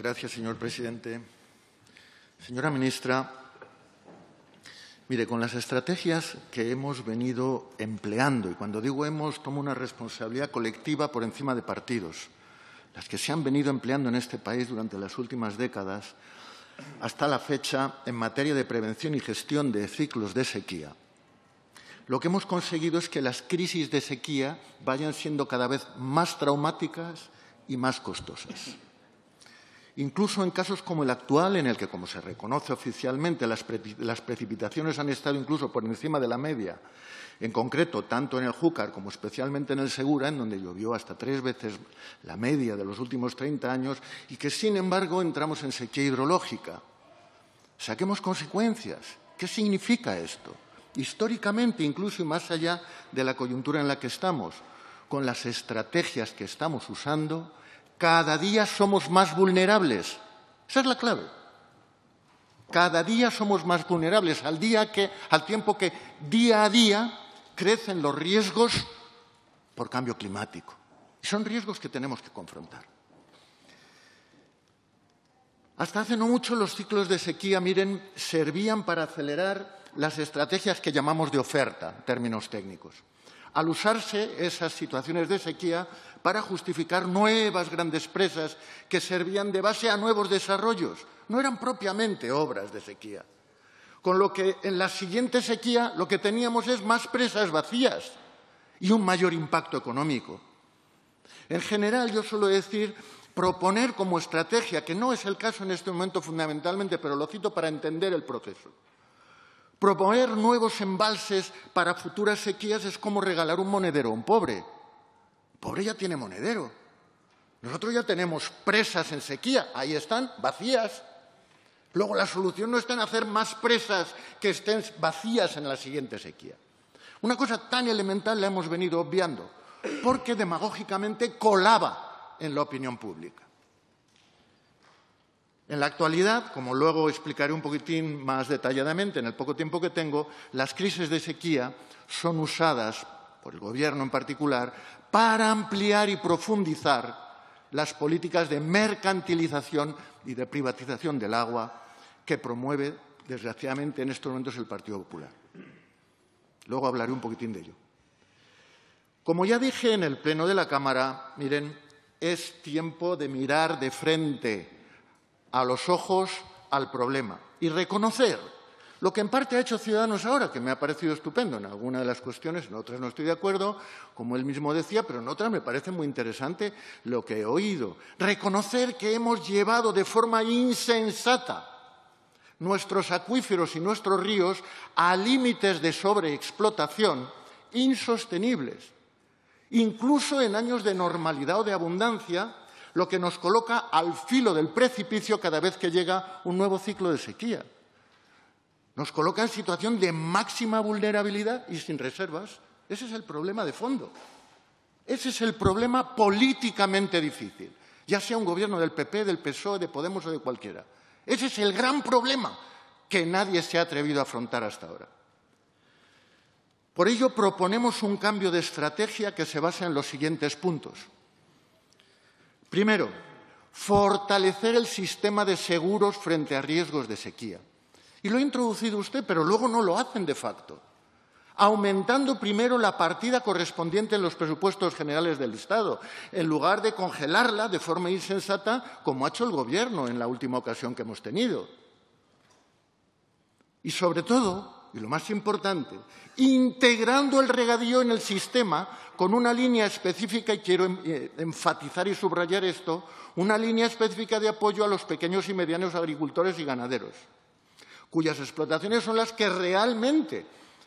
Gracias, señor presidente. Señora ministra, mire, con las estrategias que hemos venido empleando, y cuando digo hemos, tomo una responsabilidad colectiva por encima de partidos, las que se han venido empleando en este país durante las últimas décadas, hasta la fecha en materia de prevención y gestión de ciclos de sequía, lo que hemos conseguido es que las crisis de sequía vayan siendo cada vez más traumáticas y más costosas. Incluso en casos como el actual, en el que, como se reconoce oficialmente, las, precipitaciones han estado incluso por encima de la media, en concreto, tanto en el Júcar como especialmente en el Segura, en donde llovió hasta tres veces la media de los últimos 30 años, y que, sin embargo, entramos en sequía hidrológica. Saquemos consecuencias. ¿Qué significa esto? históricamente, incluso y más allá de la coyuntura en la que estamos, con las estrategias que estamos usando, cada día somos más vulnerables. Esa es la clave. Cada día somos más vulnerables, al, día que, al tiempo que día a día crecen los riesgos por cambio climático. Y son riesgos que tenemos que confrontar. Hasta hace no mucho los ciclos de sequía, miren, servían para acelerar las estrategias que llamamos de oferta, en términos técnicos. Al usarse esas situaciones de sequía para justificar nuevas grandes presas que servían de base a nuevos desarrollos, no eran propiamente obras de sequía. Con lo que en la siguiente sequía lo que teníamos es más presas vacías y un mayor impacto económico. En general, yo suelo decir proponer como estrategia, que no es el caso en este momento fundamentalmente, pero lo cito para entender el proceso Proponer nuevos embalses para futuras sequías es como regalar un monedero a un pobre. pobre ya tiene monedero. Nosotros ya tenemos presas en sequía, ahí están, vacías. Luego la solución no está en hacer más presas que estén vacías en la siguiente sequía. Una cosa tan elemental la hemos venido obviando, porque demagógicamente colaba en la opinión pública. En la actualidad, como luego explicaré un poquitín más detalladamente en el poco tiempo que tengo, las crisis de sequía son usadas por el Gobierno en particular para ampliar y profundizar las políticas de mercantilización y de privatización del agua que promueve, desgraciadamente, en estos momentos el Partido Popular. Luego hablaré un poquitín de ello. Como ya dije en el Pleno de la Cámara, miren, es tiempo de mirar de frente a los ojos al problema y reconocer lo que en parte ha hecho Ciudadanos ahora, que me ha parecido estupendo en algunas de las cuestiones, en otras no estoy de acuerdo, como él mismo decía, pero en otras me parece muy interesante lo que he oído. Reconocer que hemos llevado de forma insensata nuestros acuíferos y nuestros ríos a límites de sobreexplotación insostenibles, incluso en años de normalidad o de abundancia, lo que nos coloca al filo del precipicio cada vez que llega un nuevo ciclo de sequía. Nos coloca en situación de máxima vulnerabilidad y sin reservas. Ese es el problema de fondo. Ese es el problema políticamente difícil, ya sea un gobierno del PP, del PSOE, de Podemos o de cualquiera. Ese es el gran problema que nadie se ha atrevido a afrontar hasta ahora. Por ello proponemos un cambio de estrategia que se basa en los siguientes puntos. Primero, fortalecer el sistema de seguros frente a riesgos de sequía. Y lo ha introducido usted, pero luego no lo hacen de facto. Aumentando primero la partida correspondiente en los presupuestos generales del Estado, en lugar de congelarla de forma insensata, como ha hecho el Gobierno en la última ocasión que hemos tenido. Y sobre todo, y lo más importante, integrando el regadío en el sistema con una línea específica, y quiero eh, enfatizar y subrayar esto, una línea específica de apoyo a los pequeños y medianos agricultores y ganaderos, cuyas explotaciones son las que realmente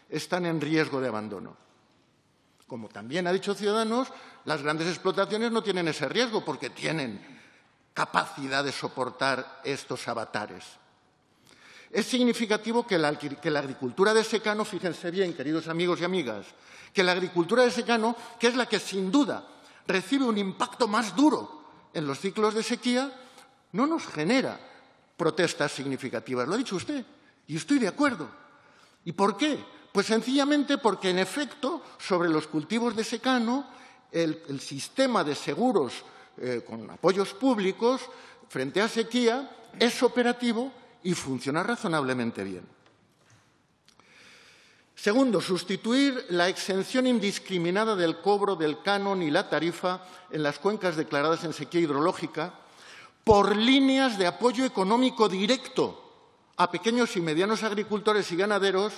están en riesgo de abandono. Como también ha dicho Ciudadanos, las grandes explotaciones no tienen ese riesgo porque tienen capacidad de soportar estos avatares. Es significativo que la, agricultura de secano, fíjense bien, queridos amigos y amigas, que la agricultura de secano, que es la que sin duda recibe un impacto más duro en los ciclos de sequía, no nos genera protestas significativas. Lo ha dicho usted, y estoy de acuerdo. ¿Y por qué? Pues sencillamente porque, en efecto, sobre los cultivos de secano, el, sistema de seguros eh, con apoyos públicos frente a sequía es operativo y funciona razonablemente bien. Segundo, sustituir la exención indiscriminada del cobro del canon y la tarifa en las cuencas declaradas en sequía hidrológica por líneas de apoyo económico directo a pequeños y medianos agricultores y ganaderos,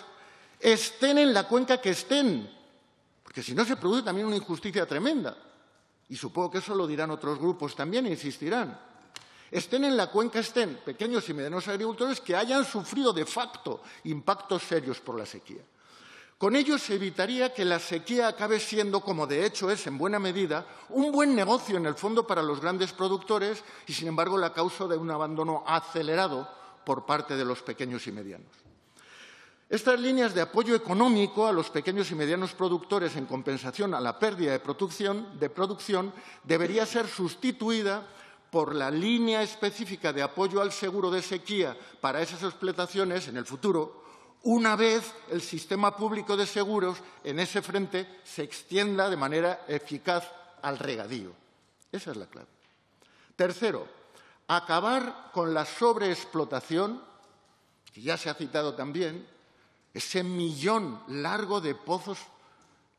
estén en la cuenca que estén, porque si no se produce también una injusticia tremenda. Y supongo que eso lo dirán otros grupos también e insistirán. Estén en la cuenca, estén pequeños y medianos agricultores que hayan sufrido de facto impactos serios por la sequía. Con ello se evitaría que la sequía acabe siendo, como de hecho es en buena medida, un buen negocio en el fondo para los grandes productores y, sin embargo, la causa de un abandono acelerado por parte de los pequeños y medianos. Estas líneas de apoyo económico a los pequeños y medianos productores en compensación a la pérdida de producción, de producción debería ser sustituida por la línea específica de apoyo al seguro de sequía para esas explotaciones en el futuro, una vez el sistema público de seguros en ese frente se extienda de manera eficaz al regadío. Esa es la clave. Tercero, acabar con la sobreexplotación, que ya se ha citado también, ese millón largo de pozos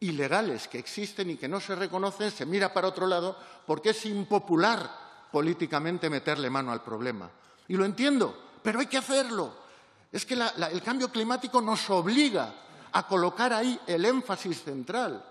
ilegales que existen y que no se reconocen, se mira para otro lado porque es impopular políticamente meterle mano al problema. Y lo entiendo, pero hay que hacerlo es que el cambio climático nos obliga a colocar ahí el énfasis central.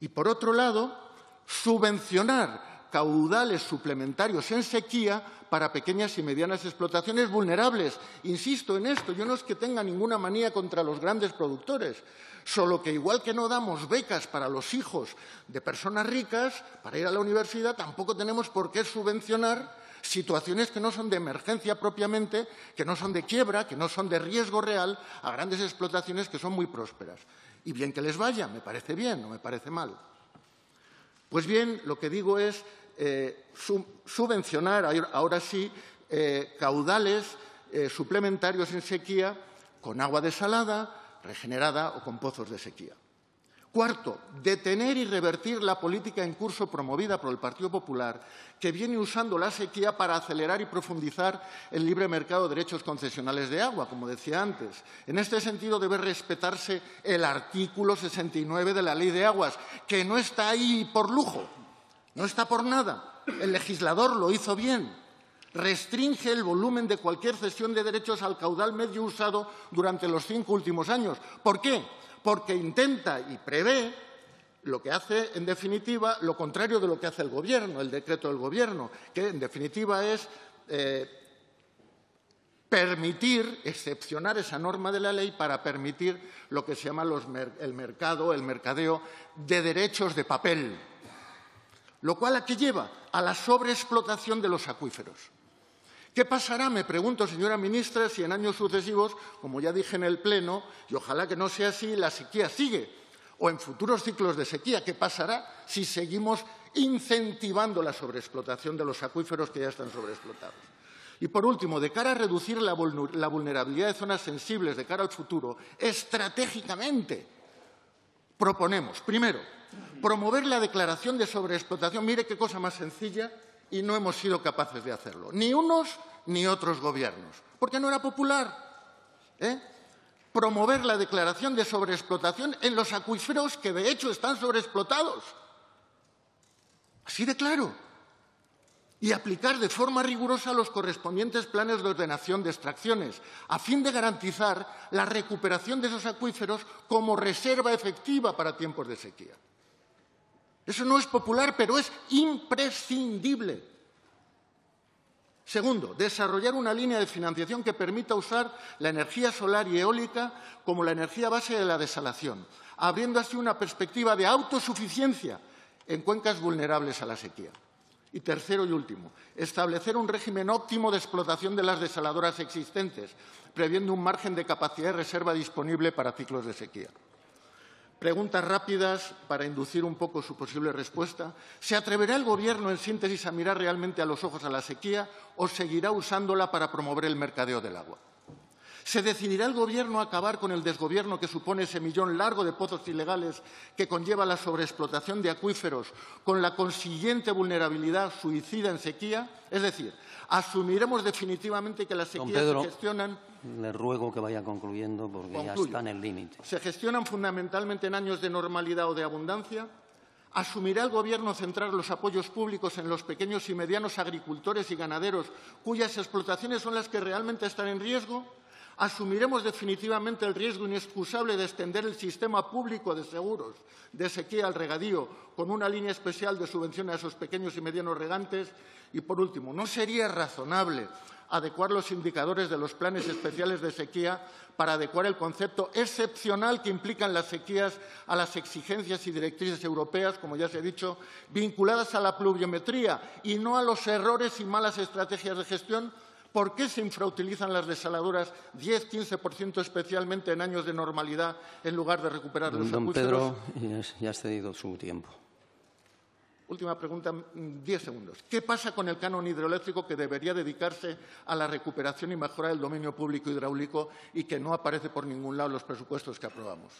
Y por otro lado, subvencionar caudales suplementarios en sequía para pequeñas y medianas explotaciones vulnerables. Insisto en esto, yo no es que tenga ninguna manía contra los grandes productores, solo que igual que no damos becas para los hijos de personas ricas para ir a la universidad, tampoco tenemos por qué subvencionar situaciones que no son de emergencia propiamente, que no son de quiebra, que no son de riesgo real, a grandes explotaciones que son muy prósperas. Y bien que les vaya, me parece bien, no me parece mal. Pues bien, lo que digo es eh, subvencionar, ahora sí, eh, caudales eh, suplementarios en sequía con agua desalada, regenerada o con pozos de sequía. Cuarto, detener y revertir la política en curso promovida por el Partido Popular, que viene usando la sequía para acelerar y profundizar el libre mercado de derechos concesionales de agua, como decía antes. En este sentido, debe respetarse el artículo 69 de la Ley de Aguas, que no está ahí por lujo, no está por nada. El legislador lo hizo bien. Restringe el volumen de cualquier cesión de derechos al caudal medio usado durante los cinco últimos años. ¿Por qué? Porque intenta y prevé lo que hace, en definitiva, lo contrario de lo que hace el Gobierno, el decreto del Gobierno, que, en definitiva, es eh, permitir, excepcionar esa norma de la ley para permitir lo que se llama el mercado, el mercadeo de derechos de papel. Lo cual, ¿a qué lleva? A la sobreexplotación de los acuíferos. ¿Qué pasará, me pregunto, señora ministra, si en años sucesivos, como ya dije en el Pleno, y ojalá que no sea así, la sequía sigue? O en futuros ciclos de sequía, ¿qué pasará si seguimos incentivando la sobreexplotación de los acuíferos que ya están sobreexplotados? Y por último, de cara a reducir la vulnerabilidad de zonas sensibles de cara al futuro, estratégicamente proponemos, primero, promover la declaración de sobreexplotación. Mire qué cosa más sencilla y no hemos sido capaces de hacerlo, ni unos ni otros gobiernos, porque no era popular. ¿eh? Promover la declaración de sobreexplotación en los acuíferos que de hecho están sobreexplotados. Así de claro. Y aplicar de forma rigurosa los correspondientes planes de ordenación de extracciones, a fin de garantizar la recuperación de esos acuíferos como reserva efectiva para tiempos de sequía. Eso no es popular, pero es imprescindible. Segundo, desarrollar una línea de financiación que permita usar la energía solar y eólica como la energía base de la desalación, abriendo así una perspectiva de autosuficiencia en cuencas vulnerables a la sequía. Y tercero y último, establecer un régimen óptimo de explotación de las desaladoras existentes, previendo un margen de capacidad de reserva disponible para ciclos de sequía. Preguntas rápidas para inducir un poco su posible respuesta. ¿Se atreverá el Gobierno, en síntesis, a mirar realmente a los ojos a la sequía o seguirá usándola para promover el mercadeo del agua? ¿Se decidirá el Gobierno a acabar con el desgobierno que supone ese millón largo de pozos ilegales que conlleva la sobreexplotación de acuíferos con la consiguiente vulnerabilidad suicida en sequía? Es decir, asumiremos definitivamente que las sequías Pedro, se gestionan. Le ruego que vaya concluyendo porque ya está en el límite. ¿Se gestionan fundamentalmente en años de normalidad o de abundancia? ¿Asumirá el Gobierno centrar los apoyos públicos en los pequeños y medianos agricultores y ganaderos cuyas explotaciones son las que realmente están en riesgo? ¿Asumiremos definitivamente el riesgo inexcusable de extender el sistema público de seguros de sequía al regadío con una línea especial de subvención a esos pequeños y medianos regantes? Y, por último, ¿no sería razonable adecuar los indicadores de los planes especiales de sequía para adecuar el concepto excepcional que implican las sequías a las exigencias y directrices europeas, como ya se ha dicho, vinculadas a la pluviometría y no a los errores y malas estrategias de gestión? ¿Por qué se infrautilizan las desaladoras 10-15% especialmente en años de normalidad en lugar de recuperar los Don acuíferos? Pedro, ya- ha cedido su tiempo. Última pregunta, mm, diez segundos. ¿Qué pasa con el canon hidroeléctrico que debería dedicarse a la recuperación y mejora del dominio público hidráulico y que no aparece por ningún lado en los presupuestos que aprobamos?